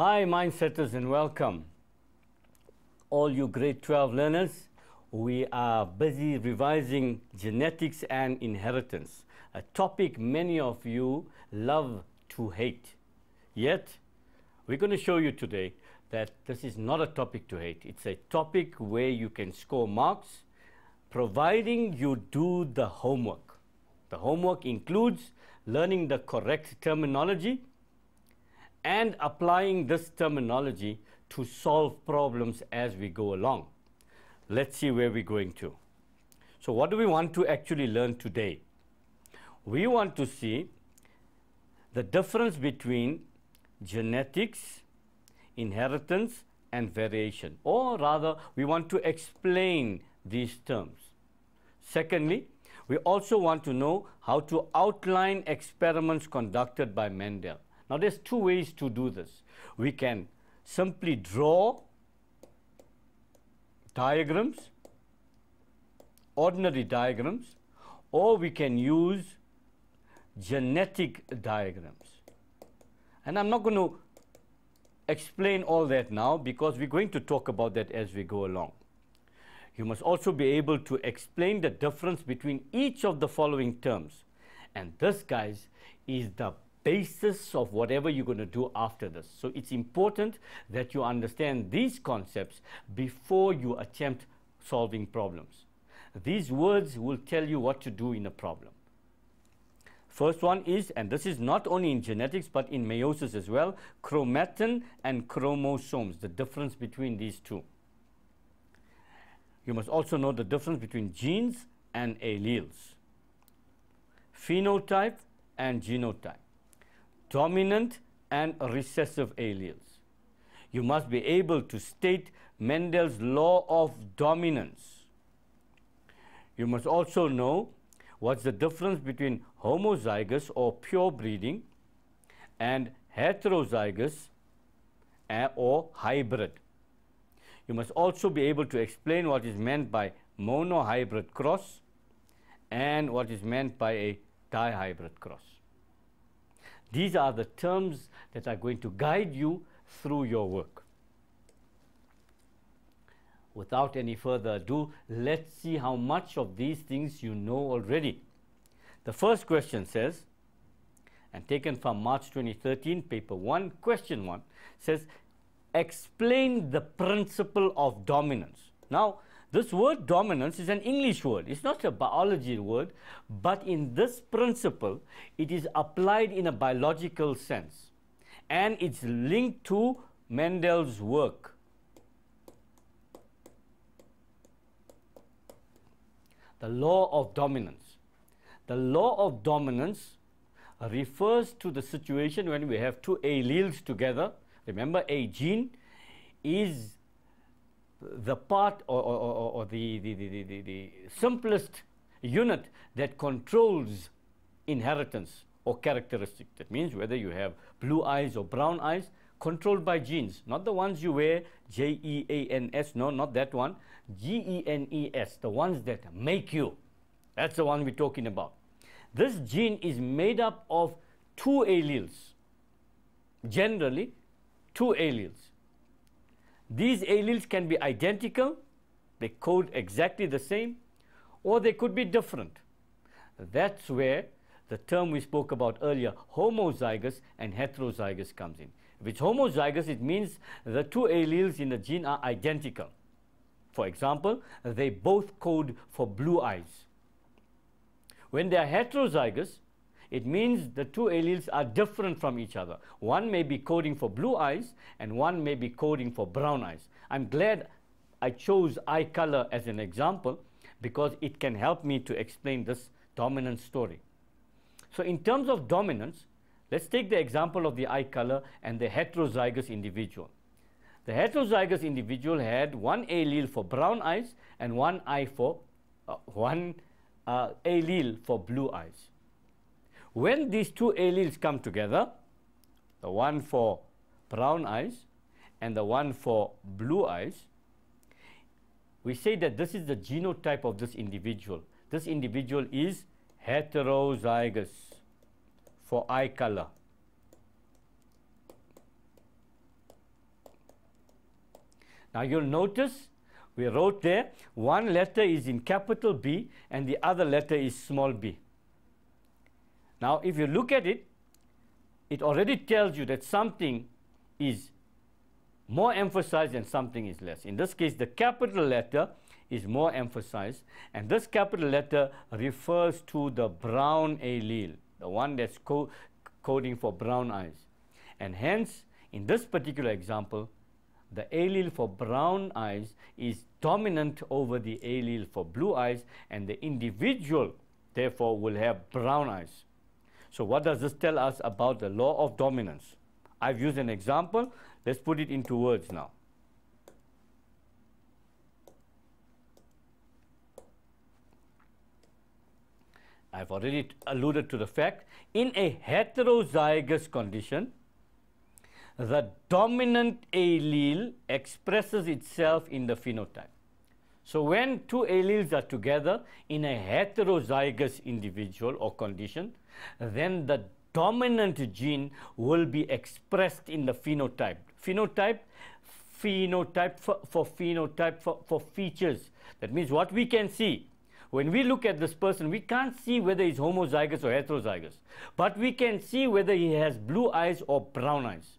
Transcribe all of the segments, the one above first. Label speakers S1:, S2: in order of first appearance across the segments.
S1: Hi, Mindsetters, and welcome. All you grade 12 learners, we are busy revising genetics and inheritance, a topic many of you love to hate. Yet, we're going to show you today that this is not a topic to hate. It's a topic where you can score marks, providing you do the homework. The homework includes learning the correct terminology and applying this terminology to solve problems as we go along. Let's see where we're going to. So what do we want to actually learn today? We want to see the difference between genetics, inheritance, and variation. Or rather, we want to explain these terms. Secondly, we also want to know how to outline experiments conducted by Mendel. Now, there's two ways to do this. We can simply draw diagrams, ordinary diagrams, or we can use genetic diagrams. And I'm not going to explain all that now because we're going to talk about that as we go along. You must also be able to explain the difference between each of the following terms. And this, guys, is the basis of whatever you're going to do after this. So it's important that you understand these concepts before you attempt solving problems. These words will tell you what to do in a problem. First one is, and this is not only in genetics but in meiosis as well, chromatin and chromosomes, the difference between these two. You must also know the difference between genes and alleles, phenotype and genotype dominant and recessive alleles. You must be able to state Mendel's law of dominance. You must also know what's the difference between homozygous or pure breeding and heterozygous eh, or hybrid. You must also be able to explain what is meant by monohybrid cross and what is meant by a dihybrid cross. These are the terms that are going to guide you through your work. Without any further ado, let's see how much of these things you know already. The first question says, and taken from March 2013, paper 1, question 1, says, explain the principle of dominance. Now, this word dominance is an English word. It's not a biology word, but in this principle, it is applied in a biological sense. And it's linked to Mendel's work. The law of dominance. The law of dominance refers to the situation when we have two alleles together. Remember, a gene is the part or, or, or the, the, the, the, the simplest unit that controls inheritance or characteristic. That means whether you have blue eyes or brown eyes, controlled by genes, not the ones you wear, J-E-A-N-S, no, not that one, G-E-N-E-S, the ones that make you. That's the one we're talking about. This gene is made up of two alleles, generally two alleles. These alleles can be identical, they code exactly the same, or they could be different. That's where the term we spoke about earlier, homozygous and heterozygous comes in. If it's homozygous, it means the two alleles in the gene are identical. For example, they both code for blue eyes. When they are heterozygous, it means the two alleles are different from each other. One may be coding for blue eyes and one may be coding for brown eyes. I'm glad I chose eye color as an example because it can help me to explain this dominant story. So in terms of dominance, let's take the example of the eye color and the heterozygous individual. The heterozygous individual had one allele for brown eyes and one eye for uh, one uh, allele for blue eyes. When these two alleles come together, the one for brown eyes and the one for blue eyes, we say that this is the genotype of this individual. This individual is heterozygous for eye color. Now you'll notice we wrote there one letter is in capital B and the other letter is small b. Now if you look at it, it already tells you that something is more emphasized and something is less. In this case, the capital letter is more emphasized, and this capital letter refers to the brown allele, the one that's co coding for brown eyes. And hence, in this particular example, the allele for brown eyes is dominant over the allele for blue eyes, and the individual, therefore, will have brown eyes. So what does this tell us about the law of dominance? I've used an example. Let's put it into words now. I've already alluded to the fact in a heterozygous condition, the dominant allele expresses itself in the phenotype. So when two alleles are together in a heterozygous individual or condition, then the dominant gene will be expressed in the phenotype. Phenotype, phenotype for, for phenotype for, for features. That means what we can see when we look at this person, we can't see whether he's homozygous or heterozygous, but we can see whether he has blue eyes or brown eyes.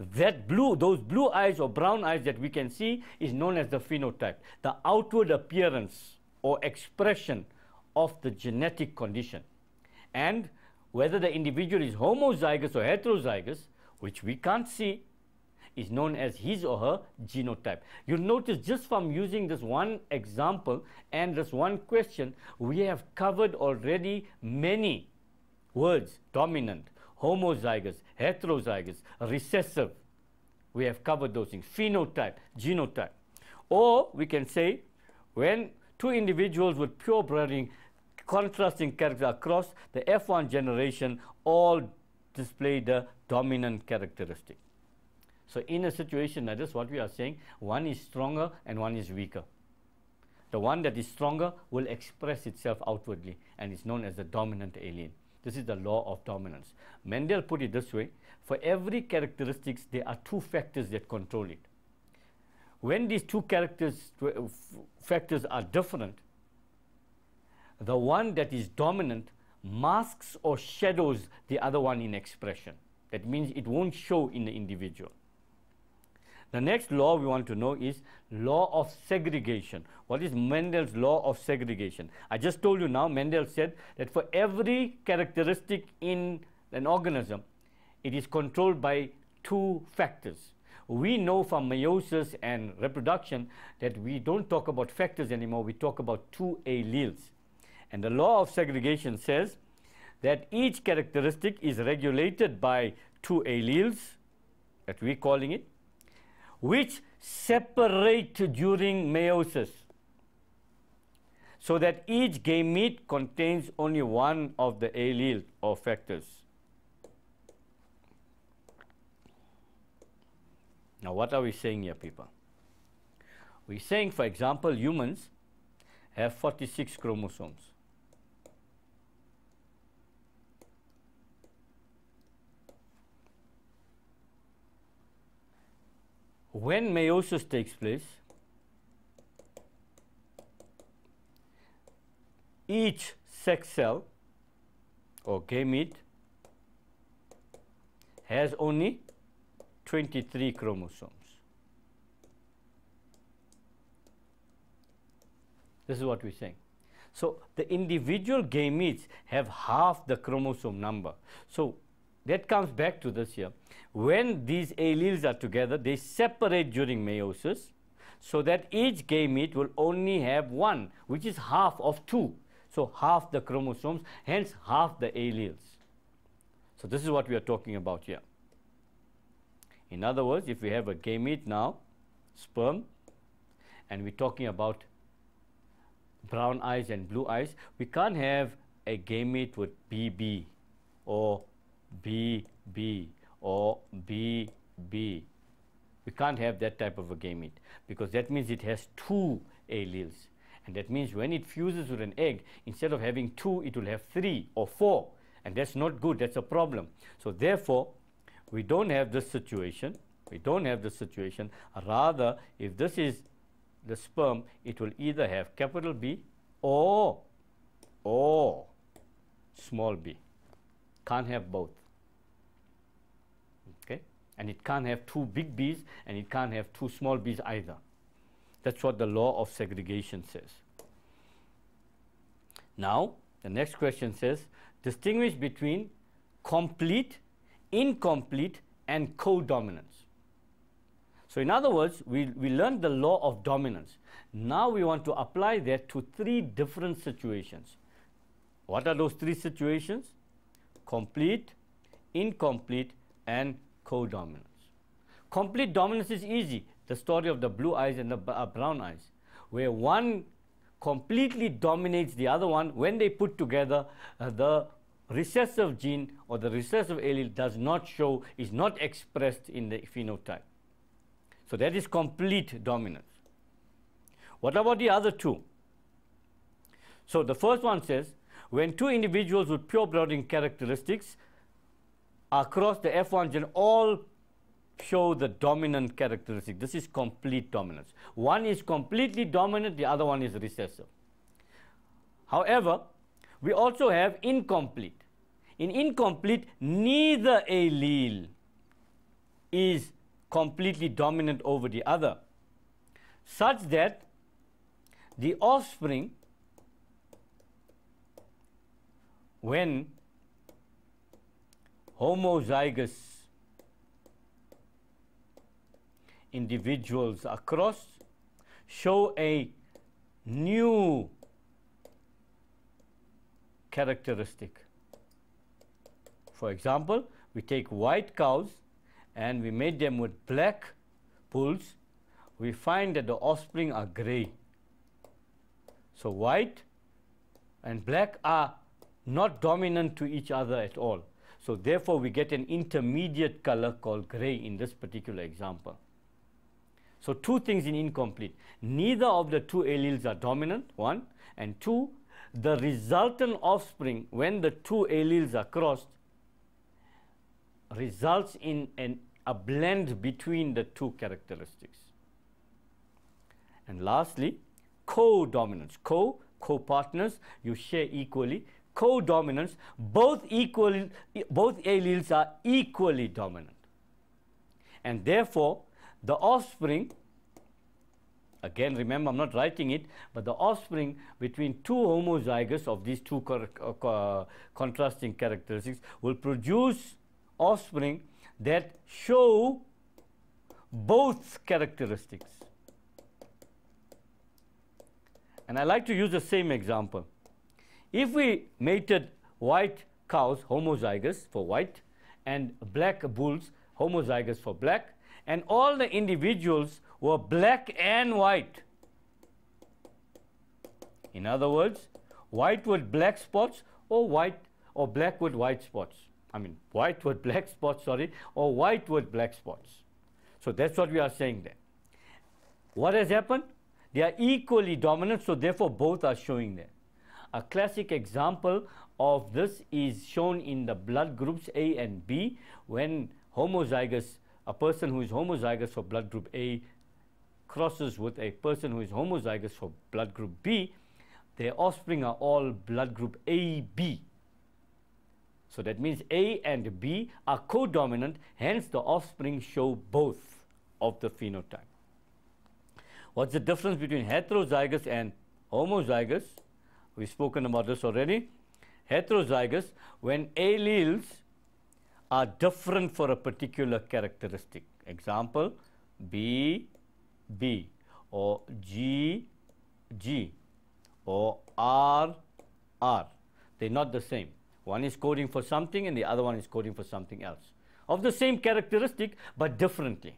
S1: That blue, those blue eyes or brown eyes that we can see is known as the phenotype, the outward appearance or expression of the genetic condition. And whether the individual is homozygous or heterozygous, which we can't see, is known as his or her genotype. You'll notice just from using this one example and this one question, we have covered already many words, dominant, homozygous, heterozygous, recessive. We have covered those things, phenotype, genotype. Or we can say when two individuals with pure breeding contrasting character across the F1 generation all display the dominant characteristic. So in a situation like this, what we are saying, one is stronger and one is weaker. The one that is stronger will express itself outwardly and is known as the dominant allele. This is the law of dominance. Mendel put it this way, for every characteristics, there are two factors that control it. When these two characters, factors are different, the one that is dominant masks or shadows the other one in expression. That means it won't show in the individual. The next law we want to know is law of segregation. What is Mendel's law of segregation? I just told you now, Mendel said that for every characteristic in an organism, it is controlled by two factors. We know from meiosis and reproduction that we don't talk about factors anymore, we talk about two alleles. And the law of segregation says that each characteristic is regulated by two alleles, that we're calling it, which separate during meiosis so that each gamete contains only one of the allele or factors. Now, what are we saying here, people? We're saying, for example, humans have 46 chromosomes. When meiosis takes place, each sex cell or gamete has only 23 chromosomes. This is what we're saying. So the individual gametes have half the chromosome number. So that comes back to this here. When these alleles are together, they separate during meiosis so that each gamete will only have one, which is half of two. So half the chromosomes, hence half the alleles. So this is what we are talking about here. In other words, if we have a gamete now, sperm, and we're talking about brown eyes and blue eyes, we can't have a gamete with BB or BB or B, B. We can't have that type of a gamete because that means it has two alleles. And that means when it fuses with an egg, instead of having two, it will have three or four. And that's not good, that's a problem. So therefore, we don't have this situation. We don't have this situation. Rather, if this is the sperm, it will either have capital B or, or small b. Can't have both. Okay? And it can't have two big B's and it can't have two small b's either. That's what the law of segregation says. Now, the next question says, distinguish between complete, incomplete, and codominance. So in other words, we, we learned the law of dominance. Now we want to apply that to three different situations. What are those three situations? Complete, incomplete, and codominance. Complete dominance is easy. The story of the blue eyes and the uh, brown eyes, where one completely dominates the other one. When they put together, uh, the recessive gene or the recessive allele does not show, is not expressed in the phenotype. So that is complete dominance. What about the other two? So the first one says, when two individuals with pure breeding characteristics across the F1 gene all show the dominant characteristic. This is complete dominance. One is completely dominant, the other one is recessive. However, we also have incomplete. In incomplete, neither allele is completely dominant over the other, such that the offspring, when homozygous individuals across show a new characteristic. For example, we take white cows and we made them with black bulls, we find that the offspring are gray. So white and black are not dominant to each other at all. So therefore, we get an intermediate color called gray in this particular example. So two things in incomplete. Neither of the two alleles are dominant, one. And two, the resultant offspring, when the two alleles are crossed, results in an, a blend between the two characteristics. And lastly, co-dominance. Co, co-partners, you share equally. Co-dominance, both, equally, both alleles are equally dominant. And therefore, the offspring, again remember I'm not writing it, but the offspring between two homozygous of these two uh, contrasting characteristics will produce offspring that show both characteristics. And I like to use the same example. If we mated white cows, homozygous for white, and black bulls, homozygous for black, and all the individuals were black and white. In other words, white with black spots or white or black with white spots. I mean, white with black spots, sorry, or white with black spots. So that's what we are saying there. What has happened? They are equally dominant, so therefore both are showing there. A classic example of this is shown in the blood groups A and B when homozygous, a person who is homozygous for blood group A crosses with a person who is homozygous for blood group B, their offspring are all blood group AB. So that means A and B are co-dominant, hence the offspring show both of the phenotype. What's the difference between heterozygous and homozygous? We've spoken about this already. Heterozygous, when alleles are different for a particular characteristic. Example, B, B, or G, G, or R, R. They're not the same. One is coding for something and the other one is coding for something else. Of the same characteristic, but differently.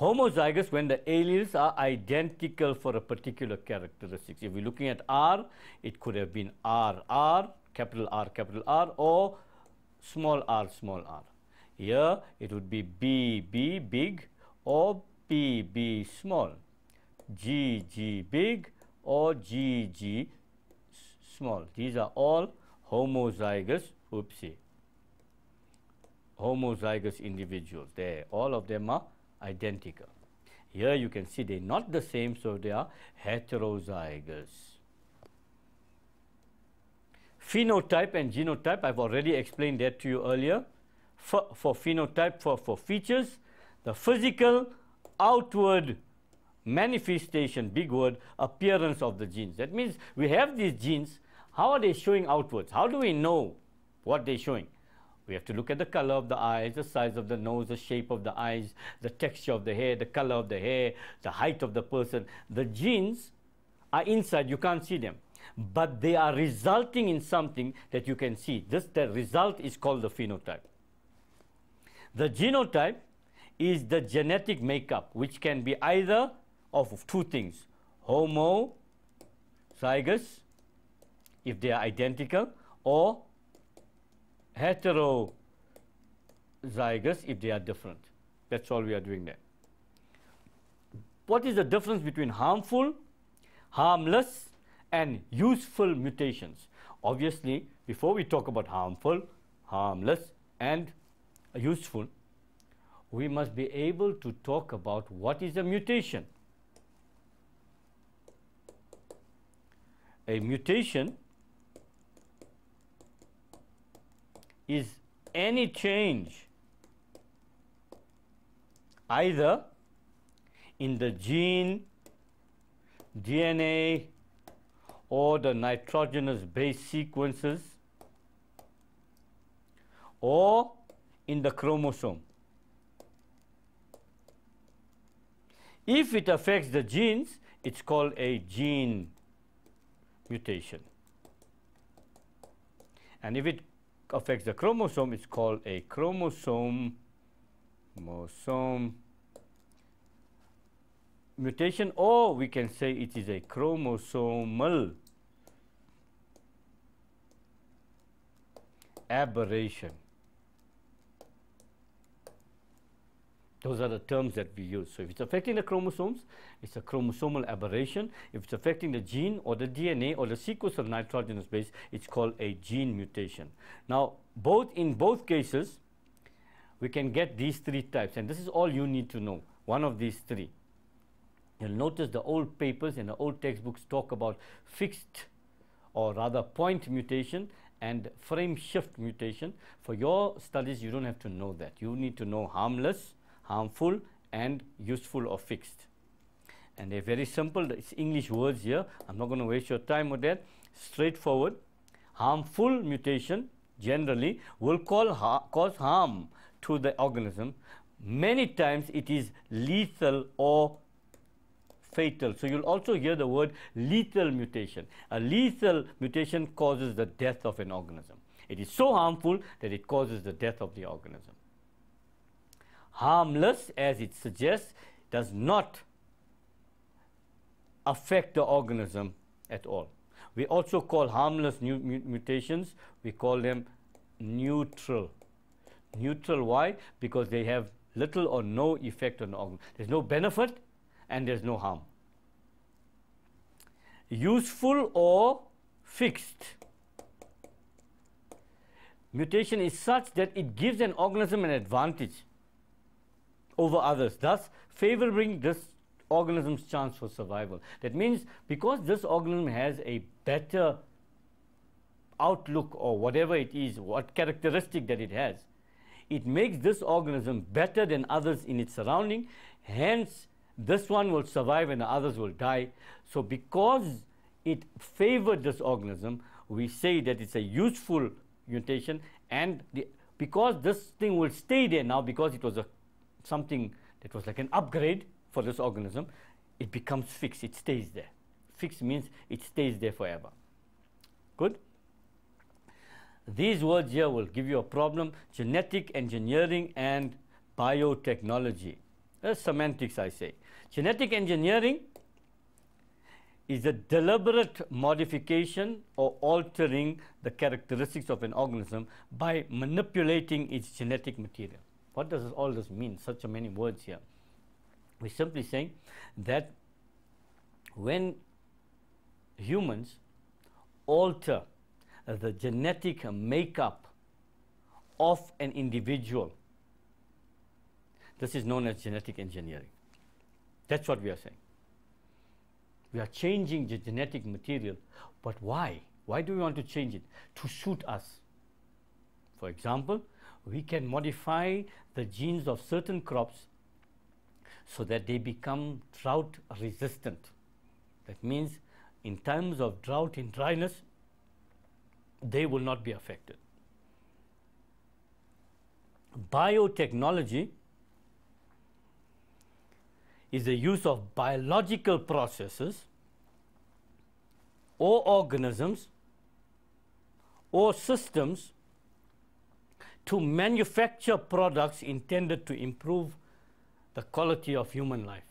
S1: Homozygous when the alleles are identical for a particular characteristic. If we're looking at R, it could have been RR, capital R, capital R, or small r, small r. Here, it would be BB, big, or BB, small. GG, big, or GG, small. These are all homozygous, oopsie. homozygous individuals. There, all of them are identical. Here you can see they're not the same, so they are heterozygous. Phenotype and genotype, I've already explained that to you earlier. For, for phenotype, for, for features, the physical outward manifestation, big word, appearance of the genes. That means we have these genes. How are they showing outwards? How do we know what they're showing? We have to look at the color of the eyes, the size of the nose, the shape of the eyes, the texture of the hair, the color of the hair, the height of the person. The genes are inside, you can't see them. But they are resulting in something that you can see. This the result is called the phenotype. The genotype is the genetic makeup, which can be either of two things homozygous, if they are identical, or heterozygous if they are different. That's all we are doing there. What is the difference between harmful, harmless, and useful mutations? Obviously, before we talk about harmful, harmless, and useful, we must be able to talk about what is a mutation. A mutation is any change either in the gene, DNA, or the nitrogenous base sequences, or in the chromosome. If it affects the genes, it's called a gene mutation. And if it affects the chromosome is called a chromosome chromosome mutation or we can say it is a chromosomal aberration. Those are the terms that we use. So if it's affecting the chromosomes, it's a chromosomal aberration. If it's affecting the gene or the DNA or the sequence of nitrogenous base, it's called a gene mutation. Now, both in both cases, we can get these three types, and this is all you need to know, one of these three. You'll notice the old papers and the old textbooks talk about fixed or rather point mutation and frame shift mutation. For your studies, you don't have to know that. You need to know harmless, harmful and useful or fixed. And they're very simple, it's English words here. I'm not going to waste your time with that. Straightforward. Harmful mutation generally will ha cause harm to the organism. Many times it is lethal or fatal. So you'll also hear the word lethal mutation. A lethal mutation causes the death of an organism. It is so harmful that it causes the death of the organism harmless as it suggests does not affect the organism at all. We also call harmless mutations, we call them neutral. Neutral, why? Because they have little or no effect on the organ. There's no benefit and there's no harm. Useful or fixed. Mutation is such that it gives an organism an advantage over others, thus favoring this organism's chance for survival. That means because this organism has a better outlook or whatever it is, what characteristic that it has, it makes this organism better than others in its surrounding. Hence, this one will survive and the others will die. So because it favored this organism, we say that it's a useful mutation and the, because this thing will stay there now because it was a something that was like an upgrade for this organism, it becomes fixed, it stays there. Fixed means it stays there forever. Good? These words here will give you a problem genetic engineering and biotechnology. That's semantics, I say. Genetic engineering is a deliberate modification or altering the characteristics of an organism by manipulating its genetic material. What does all this mean? Such a many words here. We're simply saying that when humans alter the genetic makeup of an individual. This is known as genetic engineering. That's what we are saying. We are changing the genetic material, but why? Why do we want to change it? To suit us. For example, we can modify the genes of certain crops so that they become drought resistant. That means in times of drought and dryness, they will not be affected. Biotechnology is the use of biological processes or organisms or systems to manufacture products intended to improve the quality of human life.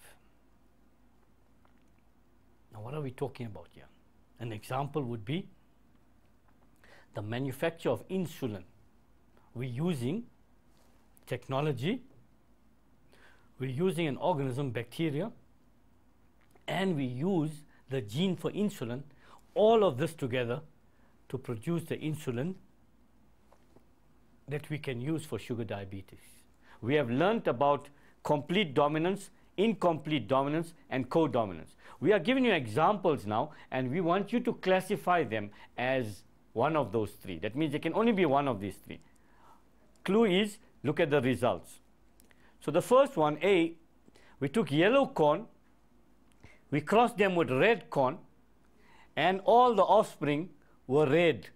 S1: Now, what are we talking about here? An example would be the manufacture of insulin. We're using technology, we're using an organism, bacteria, and we use the gene for insulin, all of this together to produce the insulin that we can use for sugar diabetes. We have learnt about complete dominance, incomplete dominance, and codominance. We are giving you examples now, and we want you to classify them as one of those three. That means it can only be one of these three. Clue is look at the results. So the first one, A, we took yellow corn, we crossed them with red corn, and all the offspring were red.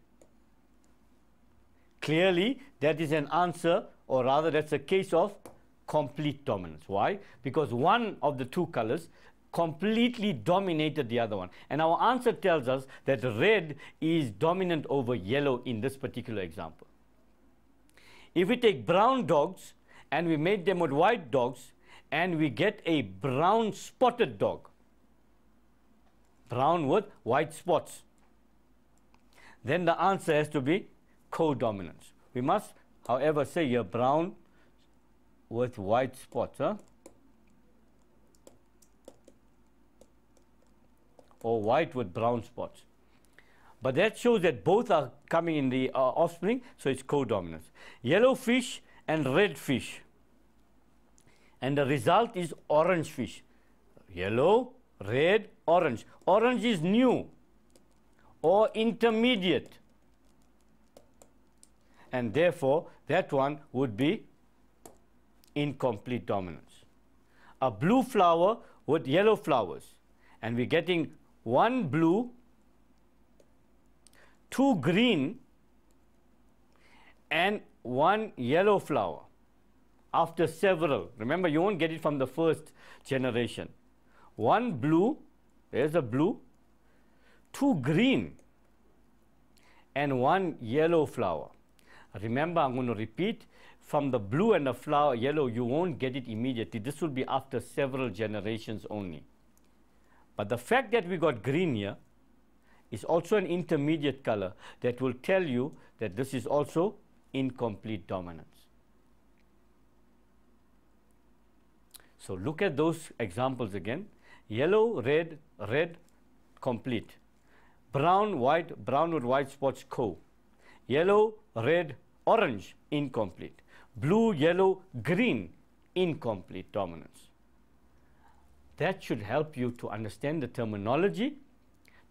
S1: Clearly, that is an answer, or rather, that's a case of complete dominance. Why? Because one of the two colors completely dominated the other one. And our answer tells us that red is dominant over yellow in this particular example. If we take brown dogs and we mate them with white dogs and we get a brown spotted dog, brown with white spots, then the answer has to be codominance. We must, however, say here brown with white spots, huh? or white with brown spots. But that shows that both are coming in the uh, offspring, so it's codominance. Yellow fish and red fish. And the result is orange fish. Yellow, red, orange. Orange is new or intermediate and therefore that one would be incomplete dominance. A blue flower with yellow flowers and we're getting one blue, two green and one yellow flower after several. Remember, you won't get it from the first generation. One blue, there's a blue, two green, and one yellow flower. Remember, I'm going to repeat, from the blue and the flower yellow, you won't get it immediately. This will be after several generations only. But the fact that we got green here is also an intermediate color that will tell you that this is also incomplete dominance. So look at those examples again. Yellow, red, red, complete. Brown, white, brown with white spots, co. Yellow, red, orange, incomplete. Blue, yellow, green, incomplete dominance. That should help you to understand the terminology,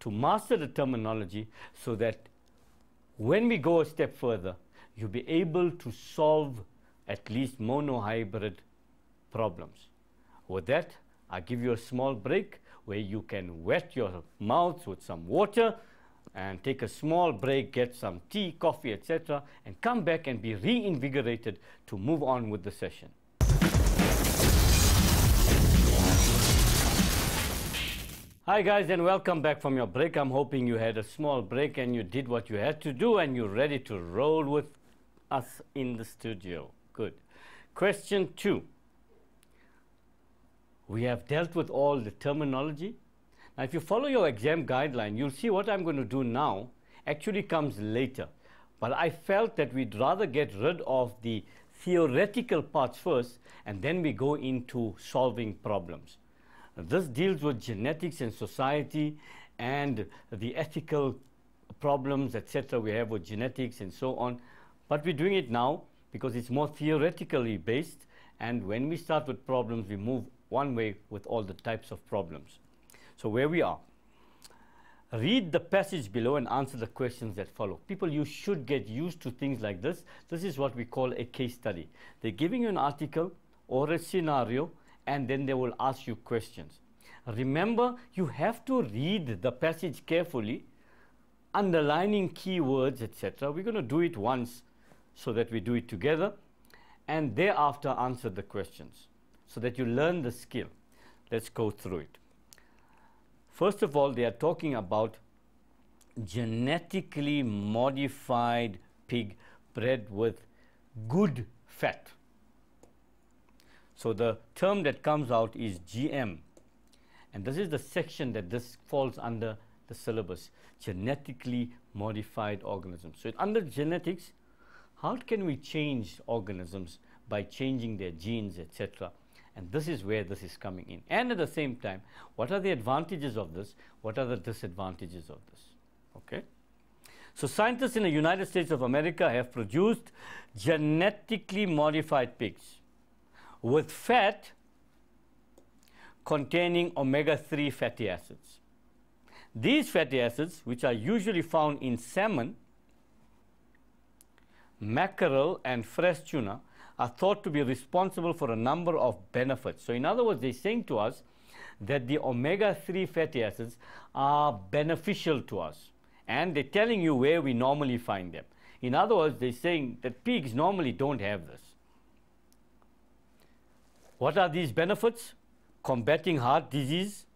S1: to master the terminology, so that when we go a step further, you'll be able to solve at least monohybrid problems. With that, I give you a small break where you can wet your mouth with some water and take a small break, get some tea, coffee, etc., and come back and be reinvigorated to move on with the session. Hi guys and welcome back from your break. I'm hoping you had a small break and you did what you had to do and you're ready to roll with us in the studio. Good. Question two. We have dealt with all the terminology. Now, if you follow your exam guideline, you'll see what I'm going to do now actually comes later. But I felt that we'd rather get rid of the theoretical parts first, and then we go into solving problems. This deals with genetics and society and the ethical problems, etc., we have with genetics and so on. But we're doing it now because it's more theoretically based and when we start with problems, we move one way with all the types of problems. So where we are, read the passage below and answer the questions that follow. People, you should get used to things like this. This is what we call a case study. They're giving you an article or a scenario, and then they will ask you questions. Remember, you have to read the passage carefully, underlining keywords, etc. We're going to do it once so that we do it together, and thereafter answer the questions so that you learn the skill. Let's go through it. First of all, they are talking about genetically modified pig bred with good fat. So the term that comes out is GM. And this is the section that this falls under the syllabus, genetically modified organisms. So under genetics, how can we change organisms by changing their genes, etc.? And this is where this is coming in. And at the same time, what are the advantages of this? What are the disadvantages of this? Okay. So scientists in the United States of America have produced genetically modified pigs with fat containing omega-3 fatty acids. These fatty acids, which are usually found in salmon, mackerel, and fresh tuna, are thought to be responsible for a number of benefits. So in other words, they're saying to us that the omega-3 fatty acids are beneficial to us. And they're telling you where we normally find them. In other words, they're saying that pigs normally don't have this. What are these benefits? Combating heart disease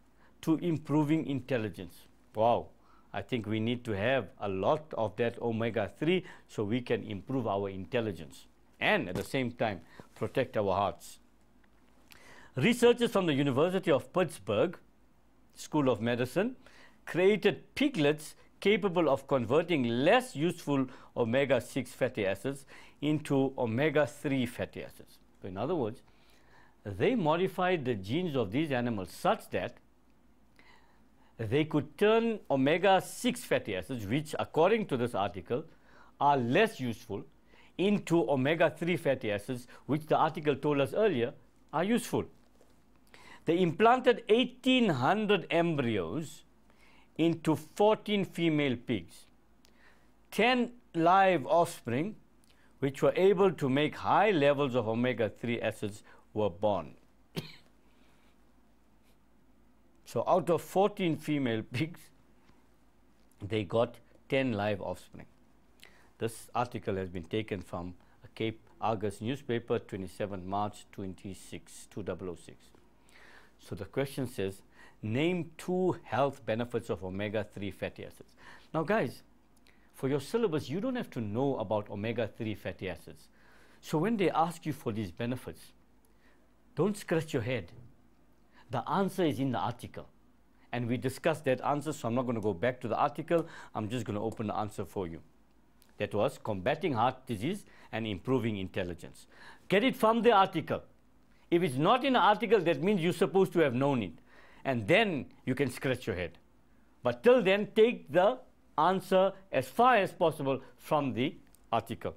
S1: to improving intelligence. Wow. I think we need to have a lot of that omega-3 so we can improve our intelligence and at the same time protect our hearts. Researchers from the University of Pittsburgh School of Medicine created piglets capable of converting less useful omega-6 fatty acids into omega-3 fatty acids. In other words, they modified the genes of these animals such that they could turn omega-6 fatty acids, which according to this article are less useful, into omega-3 fatty acids, which the article told us earlier are useful. They implanted 1,800 embryos into 14 female pigs. 10 live offspring, which were able to make high levels of omega-3 acids, were born. so out of 14 female pigs, they got 10 live offspring. This article has been taken from a Cape Argus newspaper, 27 March 26, 2006. So the question says, name two health benefits of omega-3 fatty acids. Now guys, for your syllabus, you don't have to know about omega-3 fatty acids. So when they ask you for these benefits, don't scratch your head. The answer is in the article. And we discussed that answer, so I'm not going to go back to the article. I'm just going to open the answer for you that was combating heart disease and improving intelligence. Get it from the article. If it's not in the article, that means you're supposed to have known it. And then you can scratch your head. But till then, take the answer as far as possible from the article.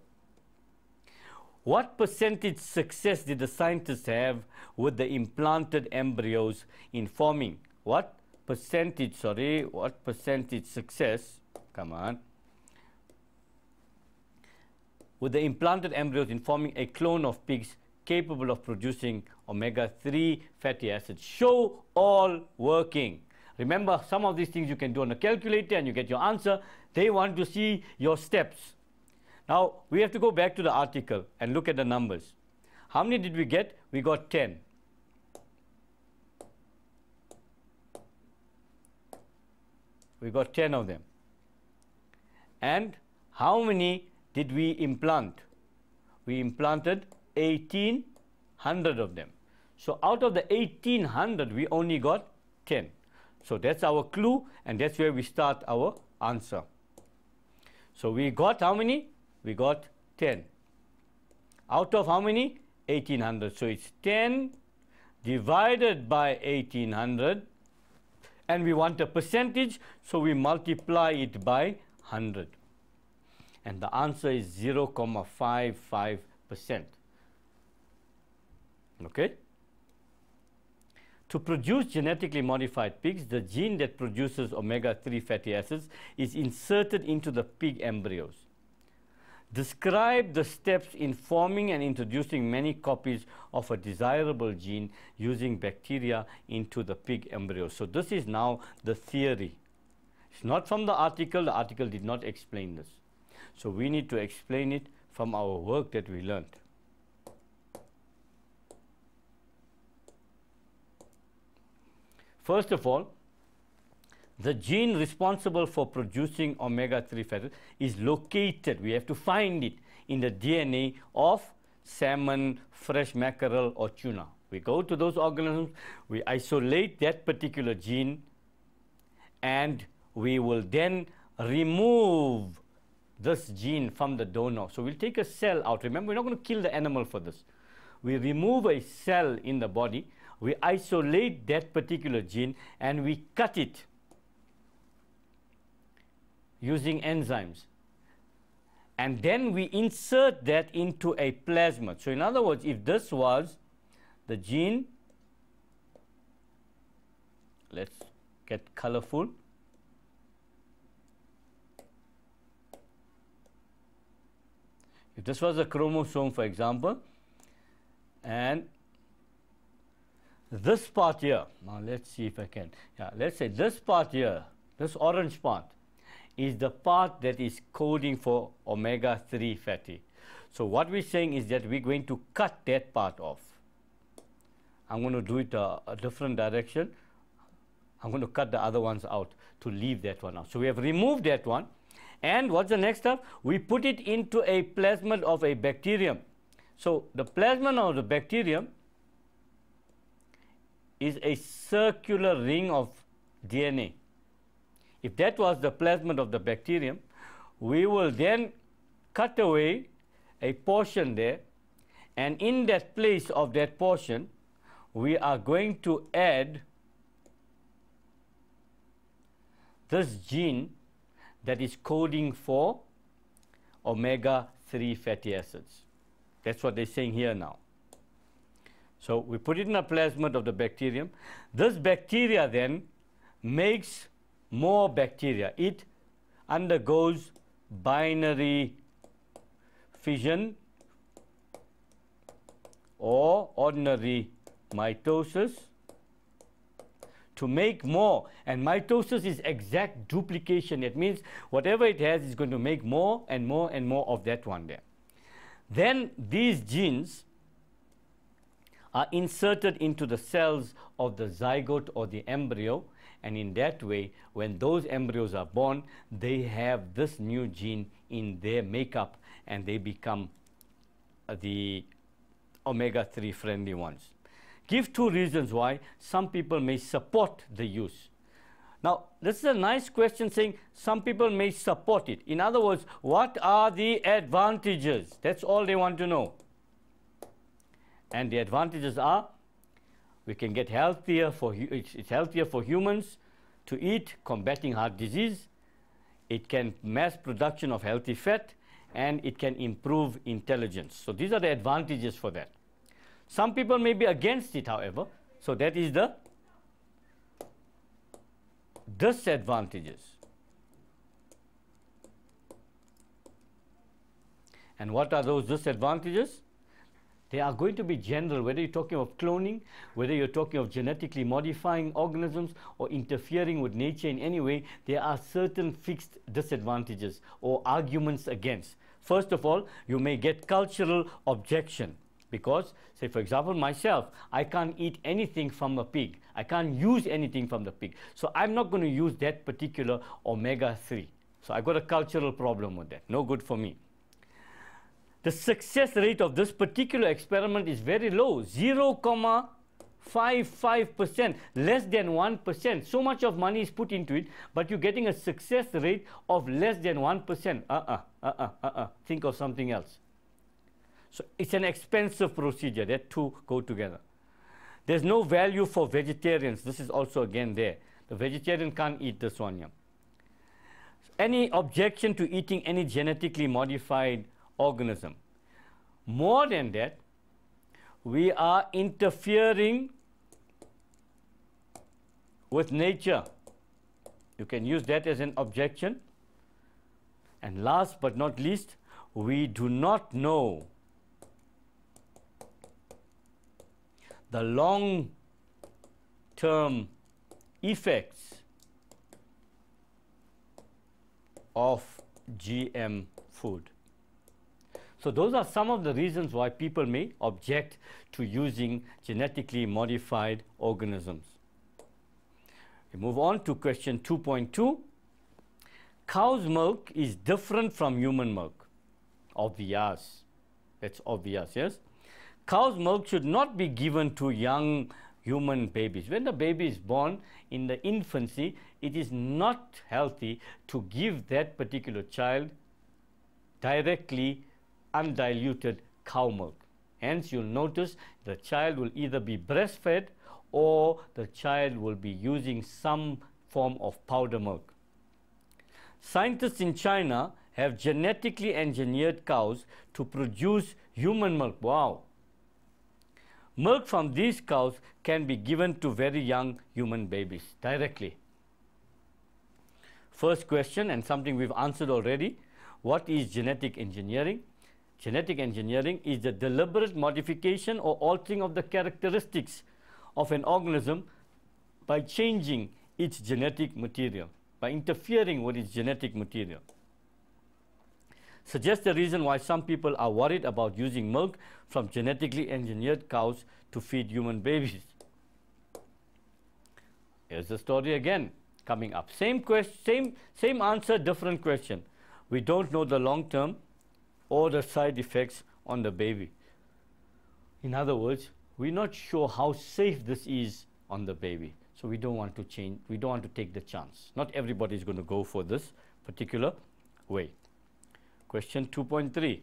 S1: What percentage success did the scientists have with the implanted embryos in forming? What percentage, sorry, what percentage success, come on, with the implanted embryos in forming a clone of pigs capable of producing omega-3 fatty acids. Show all working. Remember, some of these things you can do on a calculator and you get your answer. They want to see your steps. Now, we have to go back to the article and look at the numbers. How many did we get? We got 10. We got 10 of them. And how many did we implant? We implanted 1800 of them. So out of the 1800, we only got 10. So that's our clue, and that's where we start our answer. So we got how many? We got 10. Out of how many? 1800. So it's 10 divided by 1800 and we want a percentage so we multiply it by 100 And the answer is 0.55%. Okay? To produce genetically modified pigs, the gene that produces omega-3 fatty acids is inserted into the pig embryos. Describe the steps in forming and introducing many copies of a desirable gene using bacteria into the pig embryo. So this is now the theory. It's not from the article. The article did not explain this. So we need to explain it from our work that we learned. First of all, the gene responsible for producing omega-3 fatty is located, we have to find it in the DNA of salmon, fresh mackerel or tuna. We go to those organisms, we isolate that particular gene and we will then remove this gene from the donor. So we'll take a cell out. Remember, we're not going to kill the animal for this. We remove a cell in the body, we isolate that particular gene and we cut it using enzymes. And then we insert that into a plasmid. So in other words, if this was the gene, let's get colorful. If this was a chromosome, for example, and this part here, now let's see if I can, yeah, let's say this part here, this orange part, is the part that is coding for omega-3 fatty. So what we're saying is that we're going to cut that part off. I'm going to do it a, a different direction. I'm going to cut the other ones out to leave that one out. So we have removed that one. And what's the next step? We put it into a plasmid of a bacterium. So the plasmid of the bacterium is a circular ring of DNA. If that was the plasmid of the bacterium, we will then cut away a portion there and in that place of that portion, we are going to add this gene that is coding for omega-3 fatty acids. That's what they're saying here now. So we put it in a plasmid of the bacterium. This bacteria then makes more bacteria. It undergoes binary fission or ordinary mitosis to make more. And mitosis is exact duplication. It means whatever it has is going to make more and more and more of that one there. Then these genes are inserted into the cells of the zygote or the embryo and in that way, when those embryos are born, they have this new gene in their makeup and they become the omega-3 friendly ones. Give two reasons why some people may support the use. Now, this is a nice question saying some people may support it. In other words, what are the advantages? That's all they want to know. And the advantages are we can get healthier for, it's healthier for humans to eat, combating heart disease. It can mass production of healthy fat, and it can improve intelligence. So these are the advantages for that. Some people may be against it, however. So that is the disadvantages. And what are those disadvantages? They are going to be general, whether you're talking of cloning, whether you're talking of genetically modifying organisms or interfering with nature in any way, there are certain fixed disadvantages or arguments against. First of all, you may get cultural objection because, say for example, myself, I can't eat anything from a pig. I can't use anything from the pig. So I'm not going to use that particular omega-3. So I got a cultural problem with that. No good for me the success rate of this particular experiment is very low, 0.55%, less than 1%. So much of money is put into it, but you're getting a success rate of less than 1%. Uh-uh, uh-uh, uh-uh. Think of something else. So it's an expensive procedure. That two go together. There's no value for vegetarians. This is also again there. The vegetarian can't eat this one any objection to eating any genetically modified organism. More than that, we are interfering with nature. You can use that as an objection. And last but not least, we do not know the long term effects of GM food. So those are some of the reasons why people may object to using genetically modified organisms. We move on to question 2.2. Cow's milk is different from human milk. Obvious. That's obvious, yes? Cow's milk should not be given to young human babies. When the baby is born in the infancy, it is not healthy to give that particular child directly undiluted cow milk. Hence, you'll notice the child will either be breastfed or the child will be using some form of powder milk. Scientists in China have genetically engineered cows to produce human milk. Wow. Milk from these cows can be given to very young human babies directly. First question, and something we've answered already what is genetic engineering? Genetic engineering is the deliberate modification or altering of the characteristics of an organism by changing its genetic material, by interfering with its genetic material. Suggests the reason why some people are worried about using milk from genetically engineered cows to feed human babies. Here's the story again coming up. Same question, same, same answer, different question. We don't know the long term or the side effects on the baby. In other words, we're not sure how safe this is on the baby. So we don't want to change, we don't want to take the chance. Not everybody is going to go for this particular way. Question 2.3.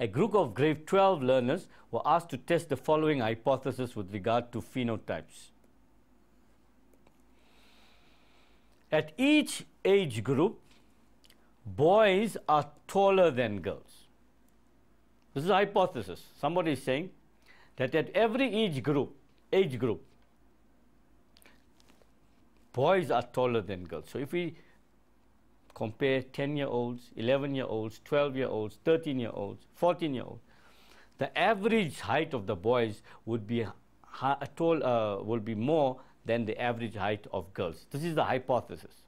S1: A group of grade 12 learners were asked to test the following hypothesis with regard to phenotypes. At each age group, boys are taller than girls. This is a hypothesis. Somebody is saying that at every age group, age group, boys are taller than girls. So if we compare 10 year olds, 11 year olds, 12 year olds, 13 year olds, 14 year olds, the average height of the boys would be tall, uh, will be more than the average height of girls. This is the hypothesis.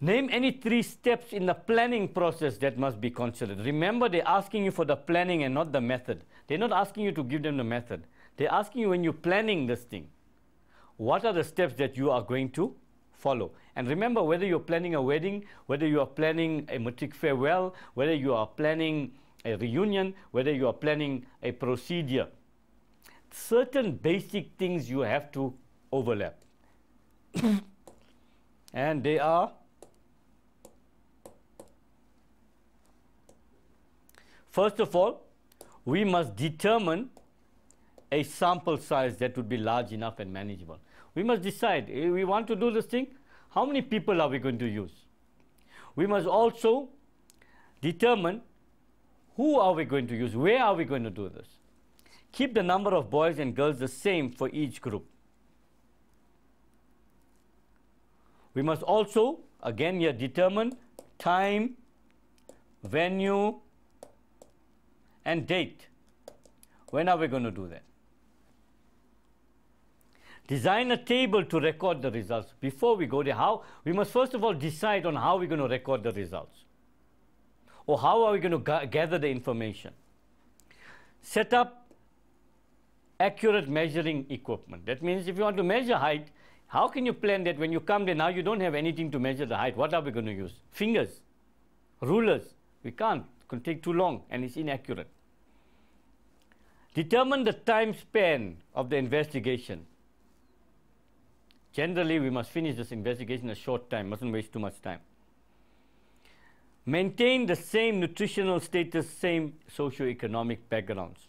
S1: Name any three steps in the planning process that must be considered. Remember, they're asking you for the planning and not the method. They're not asking you to give them the method. They're asking you when you're planning this thing, what are the steps that you are going to follow? And remember, whether you're planning a wedding, whether you are planning a matric farewell, whether you are planning a reunion, whether you are planning a procedure, certain basic things you have to overlap. and they are First of all, we must determine a sample size that would be large enough and manageable. We must decide, if we want to do this thing, how many people are we going to use? We must also determine who are we going to use, where are we going to do this. Keep the number of boys and girls the same for each group. We must also, again here, determine time, venue, and date. When are we going to do that? Design a table to record the results. Before we go there, how we must first of all decide on how we're going to record the results. Or how are we going to gather the information? Set up accurate measuring equipment. That means if you want to measure height, how can you plan that when you come there now you don't have anything to measure the height? What are we going to use? Fingers, rulers. We can't. It can take too long and it's inaccurate. Determine the time span of the investigation. Generally, we must finish this investigation in a short time, mustn't waste too much time. Maintain the same nutritional status, same socio-economic backgrounds.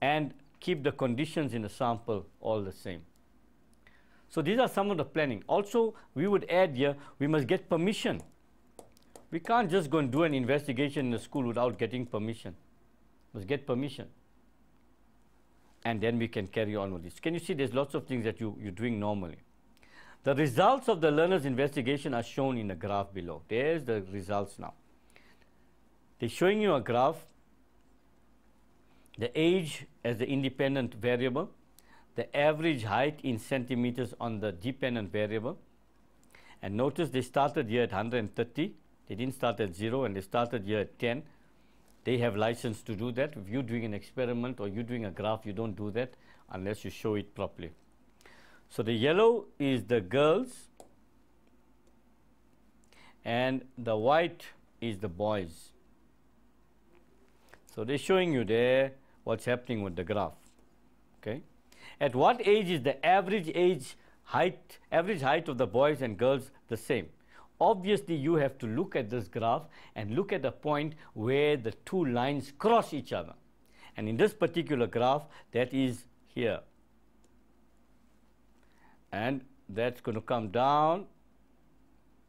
S1: And keep the conditions in the sample all the same. So these are some of the planning. Also, we would add here, we must get permission. We can't just go and do an investigation in the school without getting permission. Must get permission. And then we can carry on with this. Can you see there's lots of things that you, you're doing normally. The results of the learner's investigation are shown in the graph below. There's the results now. They're showing you a graph, the age as the independent variable, the average height in centimeters on the dependent variable. And notice they started here at 130. They didn't start at 0 and they started here at 10. They have license to do that. If you're doing an experiment or you're doing a graph, you don't do that unless you show it properly. So the yellow is the girls and the white is the boys. So they're showing you there what's happening with the graph. Okay. At what age is the average age height, average height of the boys and girls the same? Obviously, you have to look at this graph and look at the point where the two lines cross each other. And in this particular graph, that is here. And that's going to come down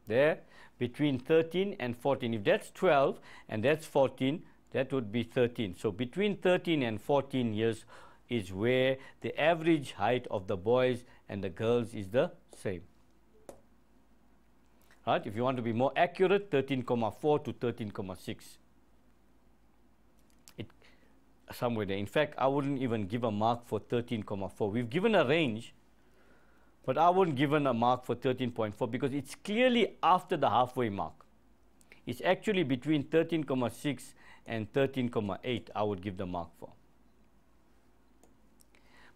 S1: there between 13 and 14. If that's 12 and that's 14, that would be 13. So between 13 and 14 years is where the average height of the boys and the girls is the same. Right? If you want to be more accurate, 13,4 to 13,6. It somewhere there. In fact, I wouldn't even give a mark for 13,4. We've given a range, but I wouldn't give a mark for 13.4 because it's clearly after the halfway mark. It's actually between 13,6 and 13,8 I would give the mark for.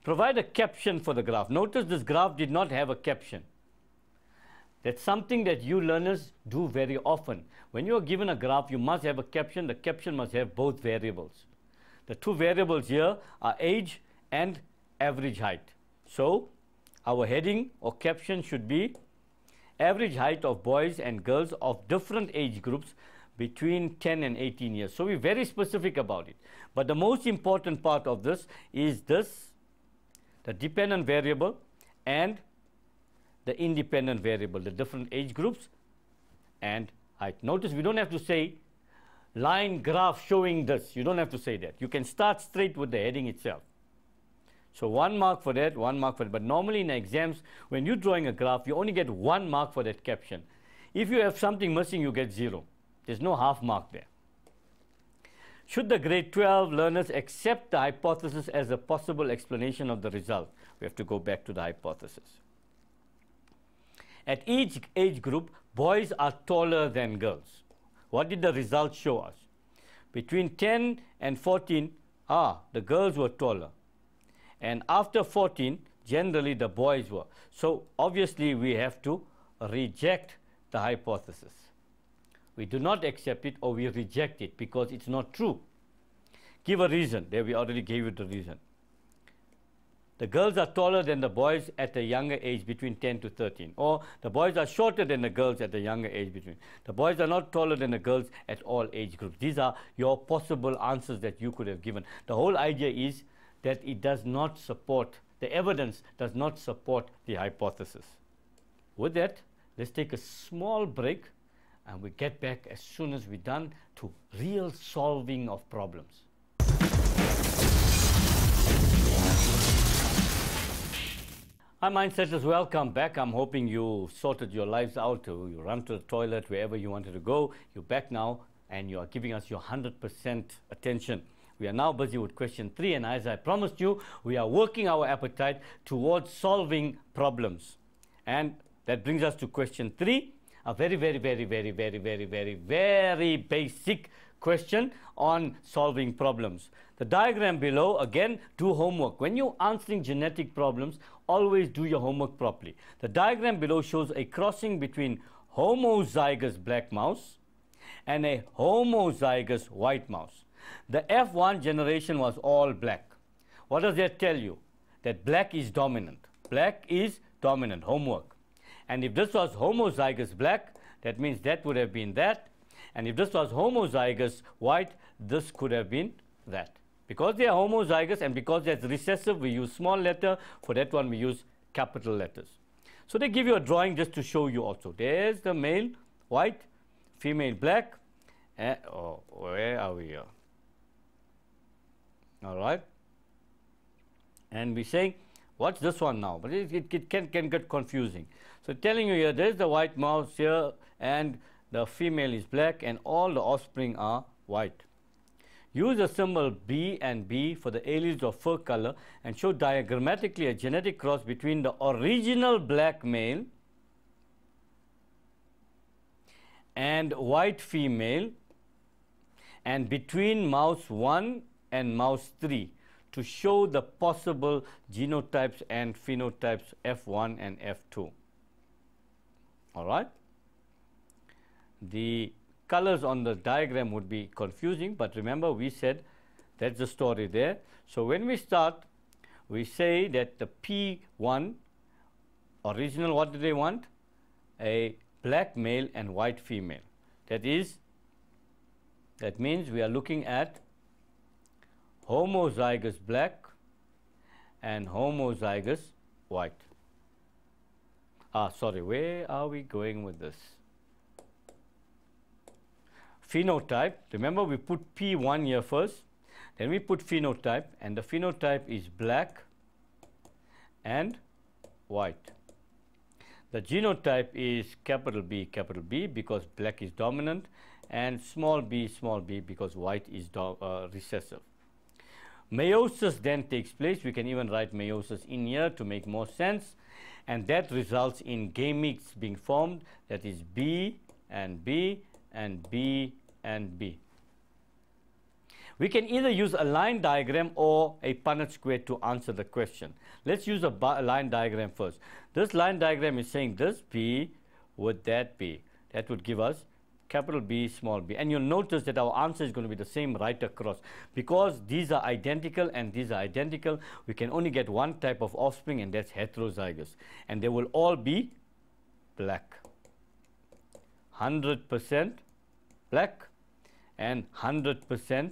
S1: Provide a caption for the graph. Notice this graph did not have a caption. That's something that you learners do very often. When you are given a graph, you must have a caption. The caption must have both variables. The two variables here are age and average height. So our heading or caption should be average height of boys and girls of different age groups between 10 and 18 years. So we're very specific about it. But the most important part of this is this the dependent variable and the independent variable, the different age groups and height. Notice we don't have to say line graph showing this. You don't have to say that. You can start straight with the heading itself. So one mark for that, one mark for that. But normally in exams, when you're drawing a graph, you only get one mark for that caption. If you have something missing, you get zero. There's no half mark there. Should the grade 12 learners accept the hypothesis as a possible explanation of the result? We have to go back to the hypothesis. At each age group, boys are taller than girls. What did the results show us? Between 10 and 14, ah, the girls were taller. And after 14, generally the boys were. So obviously we have to reject the hypothesis we do not accept it or we reject it because it's not true. Give a reason. There we already gave you the reason. The girls are taller than the boys at a younger age between 10 to 13. Or the boys are shorter than the girls at a younger age between. The boys are not taller than the girls at all age groups. These are your possible answers that you could have given. The whole idea is that it does not support, the evidence does not support the hypothesis. With that, let's take a small break and we get back as soon as we're done to real solving of problems. Hi Mindsetters, welcome back. I'm hoping you sorted your lives out. You run to the toilet, wherever you wanted to go. You're back now and you are giving us your 100% attention. We are now busy with question three and as I promised you, we are working our appetite towards solving problems. And that brings us to question three a very, very, very, very, very, very, very, very basic question on solving problems. The diagram below, again, do homework. When you're answering genetic problems, always do your homework properly. The diagram below shows a crossing between homozygous black mouse and a homozygous white mouse. The F1 generation was all black. What does that tell you? That black is dominant. Black is dominant. Homework. And if this was homozygous black, that means that would have been that. And if this was homozygous white, this could have been that. Because they are homozygous and because that's recessive, we use small letter. For that one, we use capital letters. So they give you a drawing just to show you also. There's the male, white, female, black. And, oh, where are we here? All right. And we say, what's this one now? But it, it, it can, can get confusing. So telling you here, there's the white mouse here, and the female is black, and all the offspring are white. Use the symbol B and B for the alleles of fur color and show diagrammatically a genetic cross between the original black male and white female and between mouse 1 and mouse 3 to show the possible genotypes and phenotypes F1 and F2. All right. The colors on the diagram would be confusing, but remember we said that's the story there. So when we start, we say that the P1 original, what do they want? A black male and white female. That is, that means we are looking at homozygous black and homozygous white. Ah, sorry, where are we going with this? phenotype, remember we put P1 here first, then we put phenotype, and the phenotype is black and white. The genotype is capital B, capital B because black is dominant, and small b, small b because white is uh, recessive. Meiosis then takes place. We can even write meiosis in here to make more sense. And that results in gametes being formed. That is B and B and B and B. We can either use a line diagram or a Punnett square to answer the question. Let's use a, a line diagram first. This line diagram is saying this B would that be. That would give us capital B, small b. And you'll notice that our answer is going to be the same right across. Because these are identical and these are identical, we can only get one type of offspring and that's heterozygous. And they will all be black. 100% black and 100%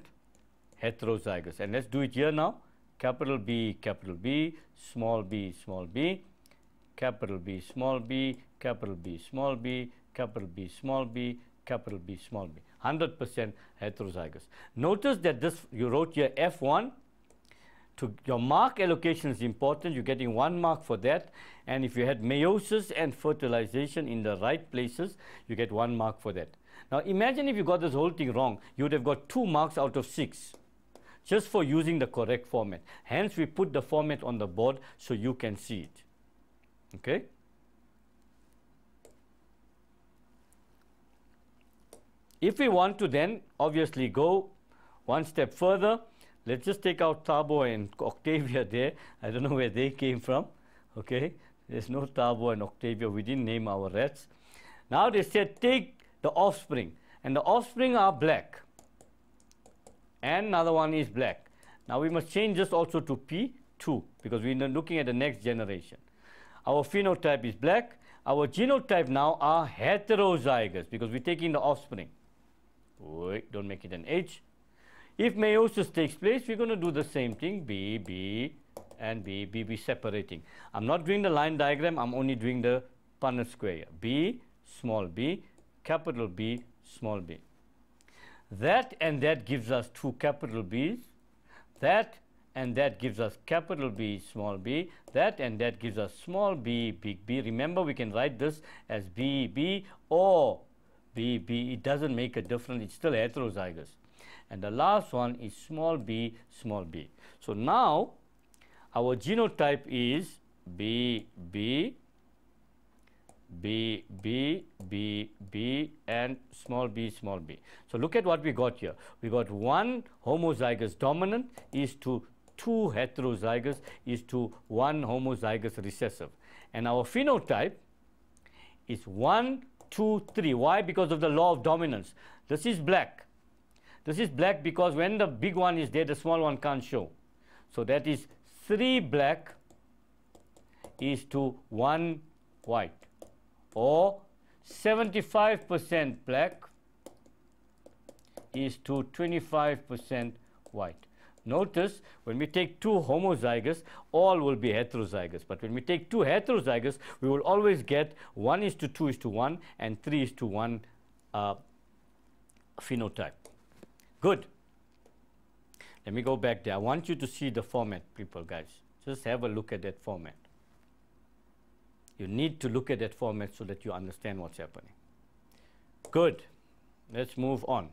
S1: heterozygous. And let's do it here now. Capital B, capital B, small b, small b, capital B, small b, capital B, small b, capital B, small b, capital B, small b. 100% heterozygous. Notice that this, you wrote here F1. To your mark allocation is important. You're getting one mark for that. And if you had meiosis and fertilization in the right places, you get one mark for that. Now imagine if you got this whole thing wrong, you would have got two marks out of six just for using the correct format. Hence, we put the format on the board so you can see it. Okay? If we want to then obviously go one step further, let's just take out Thabo and Octavia there. I don't know where they came from. Okay? There's no Thabo and Octavia. We didn't name our rats. Now they said take the offspring. And the offspring are black. And another one is black. Now we must change this also to P2 because we're looking at the next generation. Our phenotype is black. Our genotype now are heterozygous because we're taking the offspring. Wait, don't make it an H. If meiosis takes place, we're going to do the same thing. B, B, and B, B, B separating. I'm not doing the line diagram. I'm only doing the Punnett square. B, small b, capital B, small b. That and that gives us two capital B's. That and that gives us capital B, small b. That and that gives us small b, big B. Remember, we can write this as B, B or B, B. It doesn't make a difference. It's still heterozygous. And the last one is small b, small b. So now, our genotype is B, B, B, B, B, B, and small b, small b. So look at what we got here. We got one homozygous dominant is to two heterozygous is to one homozygous recessive. And our phenotype is 1, 2, 3. Why? Because of the law of dominance. This is black. This is black because when the big one is there, the small one can't show. So that is 3 black is to 1 white or 75% black is to 25% white. Notice when we take two homozygous, all will be heterozygous. But when we take two heterozygous, we will always get 1 is to 2 is to 1 and 3 is to 1 uh, phenotype. Good. Let me go back there. I want you to see the format, people, guys. Just have a look at that format. You need to look at that format so that you understand what's happening. Good. Let's move on.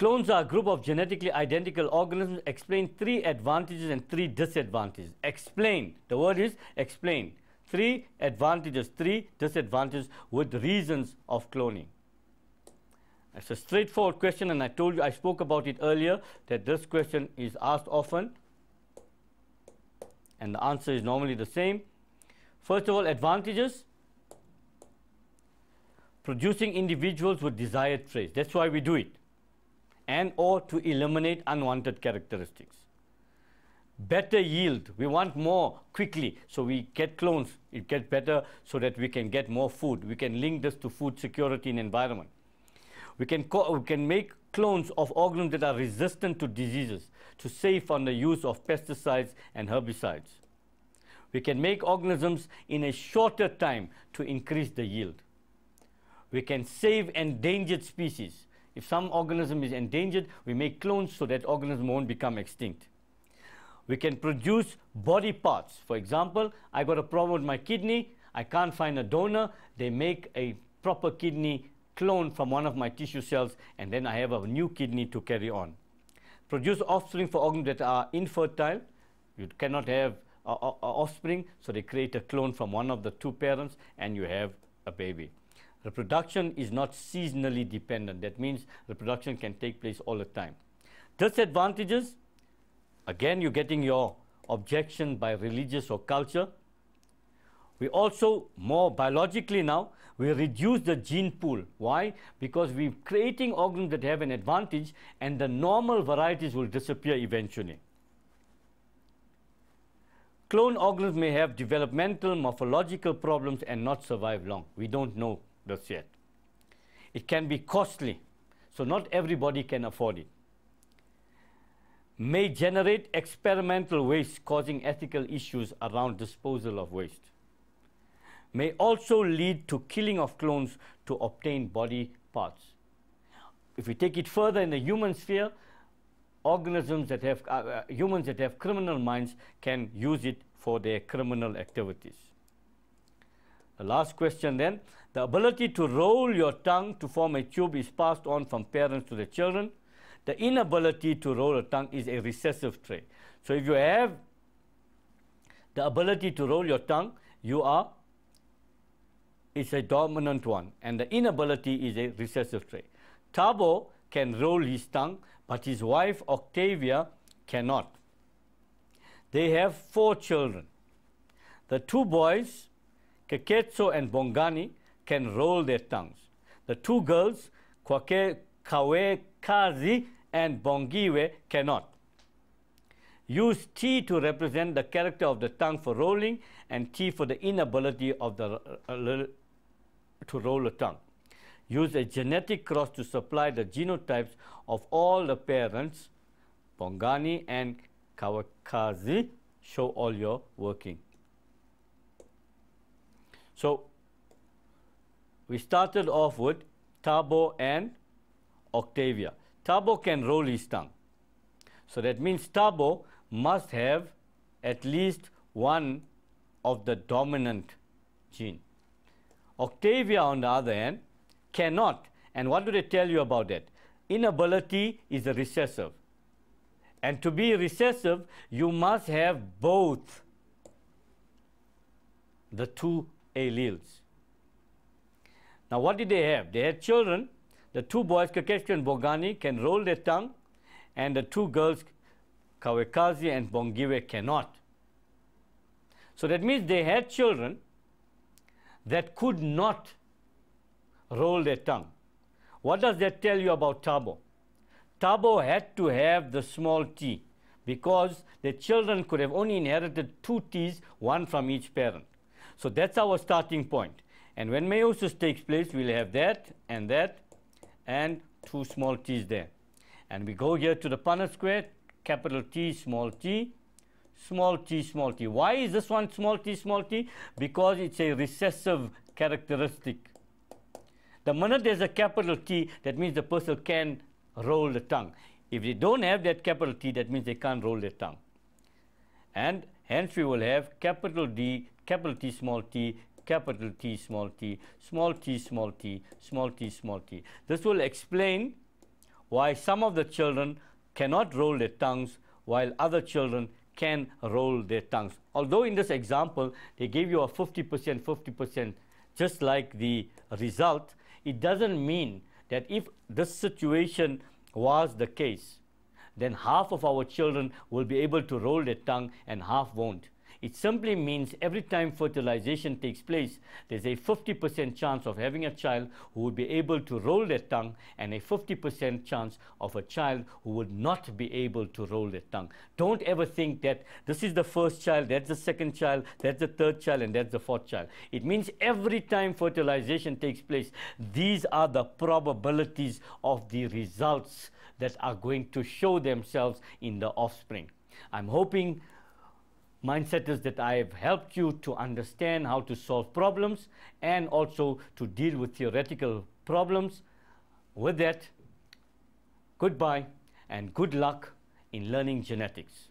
S1: Clones are a group of genetically identical organisms. Explain three advantages and three disadvantages. Explain. The word is explain. Three advantages, three disadvantages with reasons of cloning. It's a straightforward question, and I told you, I spoke about it earlier, that this question is asked often. And the answer is normally the same. First of all, advantages. Producing individuals with desired traits. That's why we do it and or to eliminate unwanted characteristics. Better yield, we want more quickly, so we get clones, it gets better so that we can get more food. We can link this to food security and environment. We can, we can make clones of organisms that are resistant to diseases to save on the use of pesticides and herbicides. We can make organisms in a shorter time to increase the yield. We can save endangered species if some organism is endangered, we make clones so that organism won't become extinct. We can produce body parts. For example, I got a problem with my kidney. I can't find a donor. They make a proper kidney clone from one of my tissue cells, and then I have a new kidney to carry on. Produce offspring for organisms that are infertile. You cannot have offspring, so they create a clone from one of the two parents, and you have a baby. Reproduction is not seasonally dependent. That means reproduction can take place all the time. Disadvantages, again, you're getting your objection by religious or culture. We also, more biologically now, we reduce the gene pool. Why? Because we're creating organs that have an advantage and the normal varieties will disappear eventually. Clone organisms may have developmental, morphological problems and not survive long. We don't know just yet. It can be costly, so not everybody can afford it. May generate experimental waste causing ethical issues around disposal of waste. May also lead to killing of clones to obtain body parts. If we take it further in the human sphere, organisms that have, uh, uh, humans that have criminal minds can use it for their criminal activities. The last question then, the ability to roll your tongue to form a tube is passed on from parents to the children. The inability to roll a tongue is a recessive trait. So if you have the ability to roll your tongue, you are, it's a dominant one. And the inability is a recessive trait. Thabo can roll his tongue, but his wife Octavia cannot. They have four children. The two boys, Keketso and Bongani, can roll their tongues. The two girls, Kwake, Kawekazi and Bongiwe, cannot. Use T to represent the character of the tongue for rolling and T for the inability of the uh, to roll a tongue. Use a genetic cross to supply the genotypes of all the parents, Bongani and Kawakazi. Show all your working. So we started off with Thabo and Octavia. Thabo can roll his tongue. So that means Thabo must have at least one of the dominant gene. Octavia, on the other hand, cannot. And what do they tell you about that? Inability is a recessive. And to be recessive, you must have both the two alleles. Now, what did they have? They had children. The two boys, Kakeshki and Bongani, can roll their tongue, and the two girls, Kawekazi and Bongiwe, cannot. So that means they had children that could not roll their tongue. What does that tell you about Thabo? Thabo had to have the small t because the children could have only inherited two t's, one from each parent. So that's our starting point. And when meiosis takes place, we'll have that and that and two small t's there. And we go here to the Punnett square, capital T, small t, small t, small t. Why is this one small t, small t? Because it's a recessive characteristic. The minute there's a capital T, that means the person can roll the tongue. If they don't have that capital T, that means they can't roll their tongue. And hence we will have capital D, capital T, small t, capital T, small t, small t, small t, small t, small t. This will explain why some of the children cannot roll their tongues while other children can roll their tongues. Although in this example, they gave you a 50%, 50%, just like the result, it doesn't mean that if this situation was the case, then half of our children will be able to roll their tongue and half won't. It simply means every time fertilization takes place, there's a 50% chance of having a child who would be able to roll their tongue and a 50% chance of a child who would not be able to roll their tongue. Don't ever think that this is the first child, that's the second child, that's the third child, and that's the fourth child. It means every time fertilization takes place, these are the probabilities of the results that are going to show themselves in the offspring. I'm hoping mindset is that I have helped you to understand how to solve problems and also to deal with theoretical problems. With that, goodbye and good luck in learning genetics.